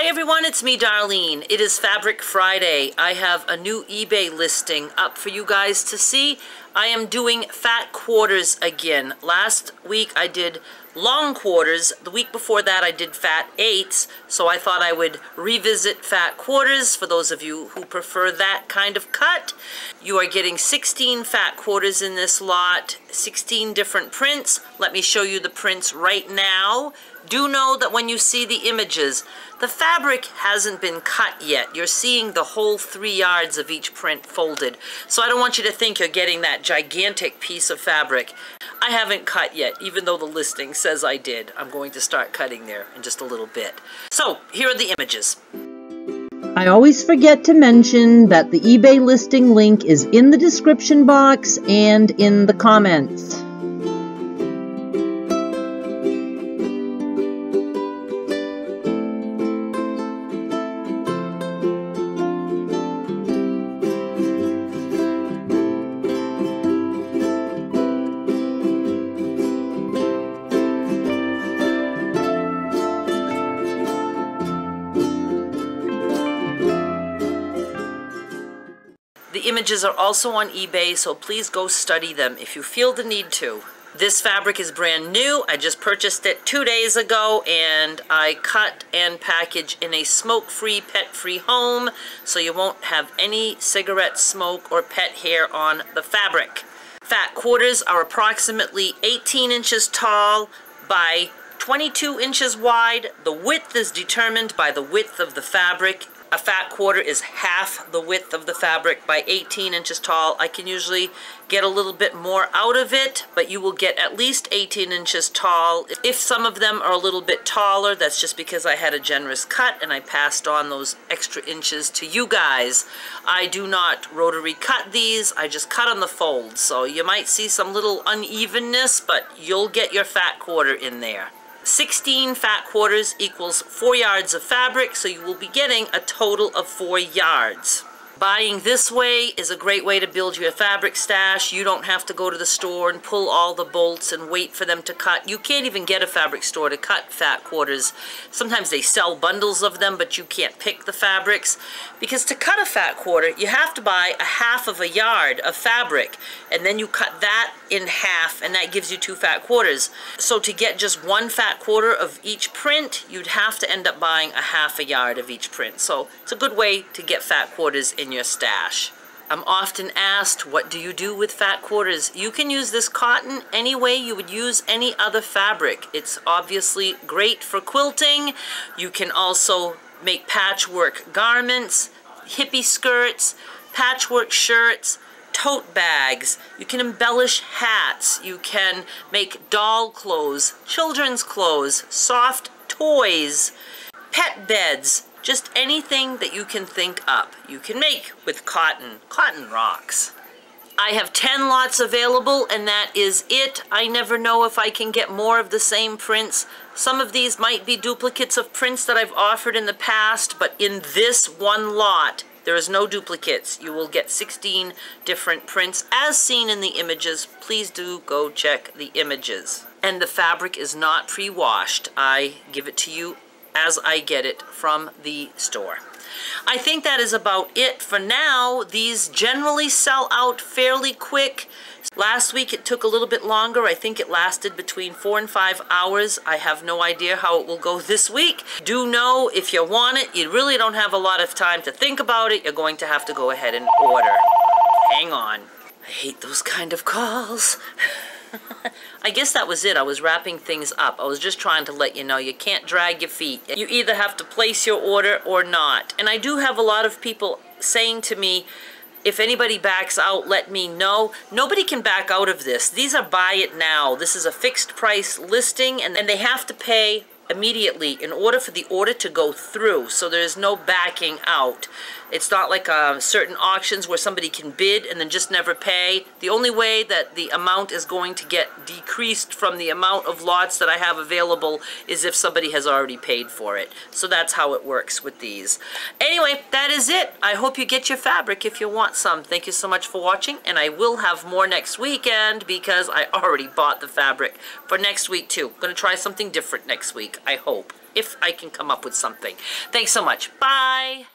Hi everyone, it's me Darlene. It is Fabric Friday. I have a new eBay listing up for you guys to see. I am doing fat quarters again. Last week I did long quarters. The week before that I did fat eights, so I thought I would revisit fat quarters for those of you who prefer that kind of cut. You are getting 16 fat quarters in this lot, 16 different prints. Let me show you the prints right now. Do know that when you see the images, the fabric hasn't been cut yet. You're seeing the whole three yards of each print folded. So I don't want you to think you're getting that gigantic piece of fabric. I haven't cut yet, even though the listing says I did. I'm going to start cutting there in just a little bit. So here are the images. I always forget to mention that the eBay listing link is in the description box and in the comments. The images are also on eBay, so please go study them if you feel the need to. This fabric is brand new. I just purchased it two days ago and I cut and package in a smoke-free, pet-free home so you won't have any cigarette smoke or pet hair on the fabric. Fat quarters are approximately 18 inches tall by 22 inches wide. The width is determined by the width of the fabric a fat quarter is half the width of the fabric by 18 inches tall. I can usually get a little bit more out of it, but you will get at least 18 inches tall. If some of them are a little bit taller, that's just because I had a generous cut and I passed on those extra inches to you guys. I do not rotary cut these, I just cut on the fold. So you might see some little unevenness, but you'll get your fat quarter in there. 16 fat quarters equals 4 yards of fabric, so you will be getting a total of 4 yards. Buying this way is a great way to build your fabric stash. You don't have to go to the store and pull all the bolts and wait for them to cut. You can't even get a fabric store to cut fat quarters. Sometimes they sell bundles of them, but you can't pick the fabrics. Because to cut a fat quarter, you have to buy a half of a yard of fabric, and then you cut that in half, and that gives you two fat quarters. So to get just one fat quarter of each print, you'd have to end up buying a half a yard of each print. So it's a good way to get fat quarters in your stash. I'm often asked, what do you do with fat quarters? You can use this cotton any way you would use any other fabric. It's obviously great for quilting. You can also make patchwork garments, hippie skirts, patchwork shirts, tote bags. You can embellish hats. You can make doll clothes, children's clothes, soft toys, pet beds, just anything that you can think up, you can make with cotton. Cotton rocks. I have 10 lots available and that is it. I never know if I can get more of the same prints. Some of these might be duplicates of prints that I've offered in the past, but in this one lot, there is no duplicates. You will get 16 different prints as seen in the images. Please do go check the images. And the fabric is not pre-washed. I give it to you as I get it from the store. I think that is about it for now. These generally sell out fairly quick. Last week it took a little bit longer. I think it lasted between four and five hours. I have no idea how it will go this week. Do know if you want it, you really don't have a lot of time to think about it. You're going to have to go ahead and order. Hang on. I hate those kind of calls. I guess that was it. I was wrapping things up. I was just trying to let you know you can't drag your feet. You either have to place your order or not. And I do have a lot of people saying to me, if anybody backs out, let me know. Nobody can back out of this. These are buy it now. This is a fixed price listing and, they have to pay immediately in order for the order to go through. So there's no backing out. It's not like uh, certain auctions where somebody can bid and then just never pay. The only way that the amount is going to get decreased from the amount of lots that I have available is if somebody has already paid for it. So that's how it works with these. Anyway, that is it. I hope you get your fabric if you want some. Thank you so much for watching and I will have more next weekend because I already bought the fabric for next week too. To try something different next week, I hope. if I can come up with something. Thanks so much. Bye.